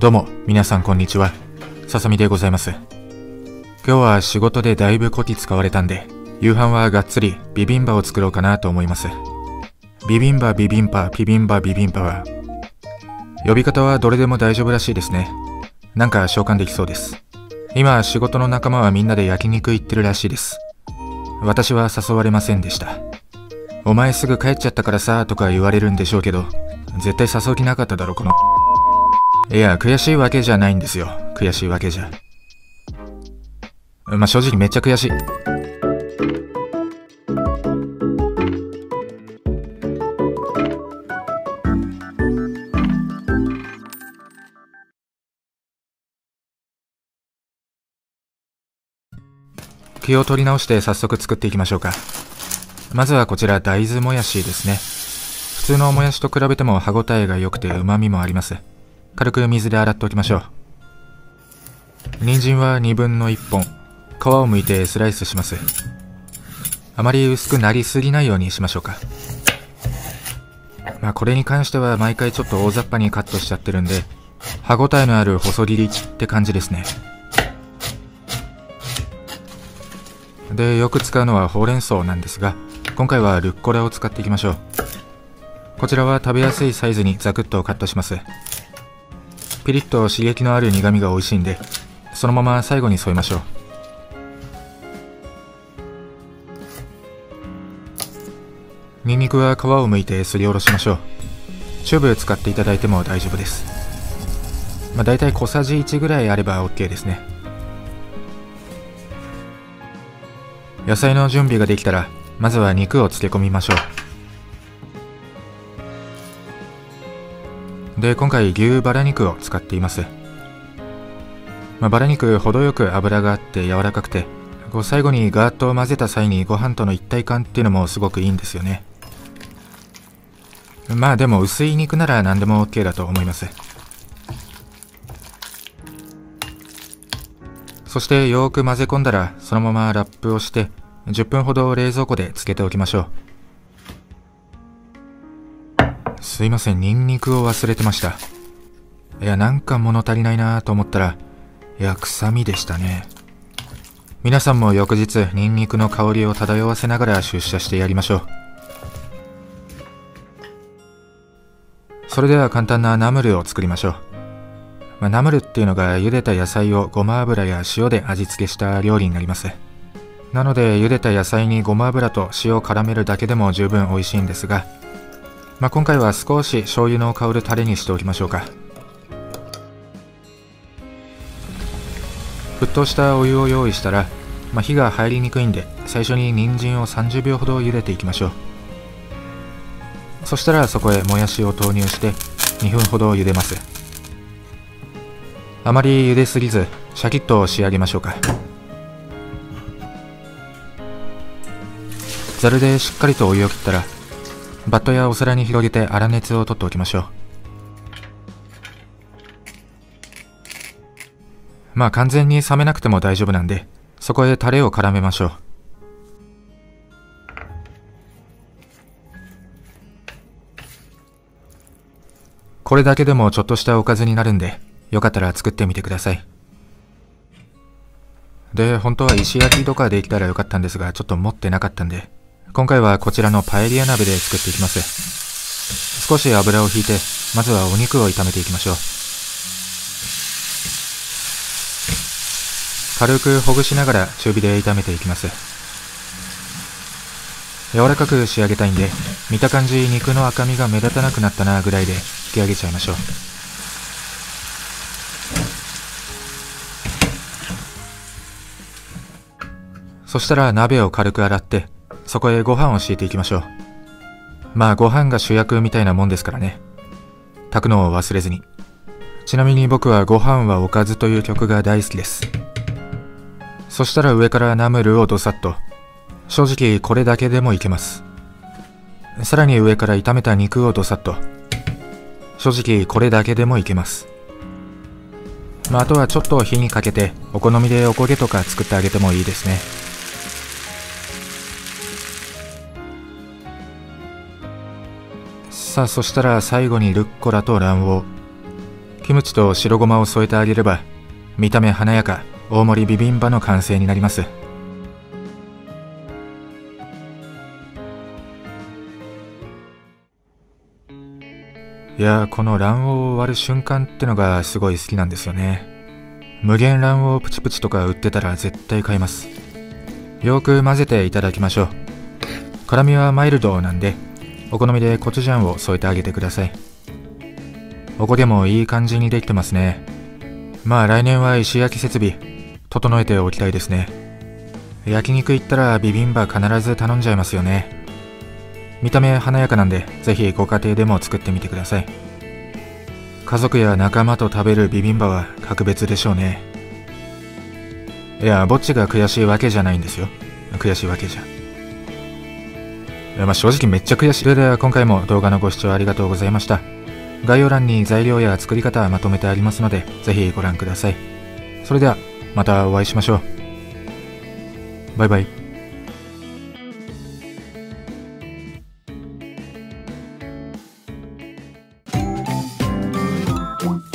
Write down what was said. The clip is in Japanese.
どうも、皆さんこんにちは。ささみでございます。今日は仕事でだいぶこき使われたんで、夕飯はがっつりビビンバを作ろうかなと思います。ビビンバ、ビビンパ、ピビンバ、ビビンパは、呼び方はどれでも大丈夫らしいですね。なんか召喚できそうです。今、仕事の仲間はみんなで焼肉行ってるらしいです。私は誘われませんでした。お前すぐ帰っちゃったからさ、とか言われるんでしょうけど、絶対誘う気なかっただろ、この。いや、悔しいわけじゃないんですよ。悔しいわけじゃ。まあ、正直めっちゃ悔しい。気を取り直して早速作っていきましょうか。まずはこちら大豆もやしですね。普通のもやしと比べても歯ごたえが良くて旨味もあります。軽く水で洗っておきましょう。人参は2分の1本。皮を剥いてスライスします。あまり薄くなりすぎないようにしましょうか。まあこれに関しては毎回ちょっと大雑把にカットしちゃってるんで、歯ごたえのある細切りって感じですね。で、よく使うのはほうれん草なんですが、今回はルッコラを使っていきましょう。こちらは食べやすいサイズにザクッとカットします。ピリッと刺激のある苦味が美味しいんで、そのまま最後に添えましょう。ニンニクは皮を剥いてすりおろしましょう。チューブ使っていただいても大丈夫です。まあ、大体小さじ1ぐらいあれば OK ですね。野菜の準備ができたら、まずは肉を漬け込みましょう。で、今回牛バラ肉を使っています。まあ、バラ肉程よく脂があって柔らかくて、こう最後にガーッと混ぜた際にご飯との一体感っていうのもすごくいいんですよね。まあでも薄い肉なら何でも OK だと思います。そしてよく混ぜ込んだらそのままラップをして10分ほど冷蔵庫で漬けておきましょう。すいません、ニンニクを忘れてました。いや、なんか物足りないなと思ったら、いや、臭みでしたね。皆さんも翌日、ニンニクの香りを漂わせながら出社してやりましょう。それでは簡単なナムルを作りましょう。まあ、ナムルっていうのが茹でた野菜をごま油や塩で味付けした料理になります。なので茹でた野菜にごま油と塩を絡めるだけでも十分美味しいんですが、まあ、今回は少し醤油の香るタレにしておきましょうか。沸騰したお湯を用意したら、まあ、火が入りにくいんで最初に人参を30秒ほど茹でていきましょう。そしたらそこへもやしを投入して2分ほど茹でます。あまり茹ですぎずシャキッと仕上げましょうか。ざるでしっかりとお湯を切ったらバットやお皿に広げて粗熱を取っておきましょう。まあ完全に冷めなくても大丈夫なんで、そこへタレを絡めましょう。これだけでもちょっとしたおかずになるんで、よかったら作ってみてください。で、本当は石焼きとかできたらよかったんですが、ちょっと持ってなかったんで、今回はこちらのパエリア鍋で作っていきます。少し油を引いて、まずはお肉を炒めていきましょう。軽くほぐしながら中火で炒めていきます。柔らかく仕上げたいんで、見た感じ肉の赤みが目立たなくなったなぐらいで引き上げちゃいましょう。そしたら鍋を軽く洗って、そこへご飯を敷いていきましょう。まあご飯が主役みたいなもんですからね。炊くのを忘れずに。ちなみに僕はご飯はおかずという曲が大好きです。そしたら上からナムルをどさっと。正直これだけでもいけます。さらに上から炒めた肉をどさっと。正直これだけでもいけます。まあ、あとはちょっと火にかけてお好みでおこげとか作ってあげてもいいですね。さあそしたら最後にルッコラと卵黄。キムチと白ごまを添えてあげれば見た目華やか大盛りビビンバの完成になります。いやこの卵黄を割る瞬間ってのがすごい好きなんですよね。無限卵黄プチプチとか売ってたら絶対買います。よく混ぜていただきましょう。辛みはマイルドなんでお好みでコチュジャンを添えてあげてください。おこげもいい感じにできてますね。まあ来年は石焼き設備整えておきたいですね。焼肉行ったらビビンバ必ず頼んじゃいますよね。見た目華やかなんでぜひご家庭でも作ってみてください。家族や仲間と食べるビビンバは格別でしょうね。いやぼっちが悔しいわけじゃないんですよ。悔しいわけじゃ。まあ、正直めっちゃ悔しい。それでは今回も動画のご視聴ありがとうございました。概要欄に材料や作り方まとめてありますので、ぜひご覧ください。それでは、またお会いしましょう。バイバイ。You.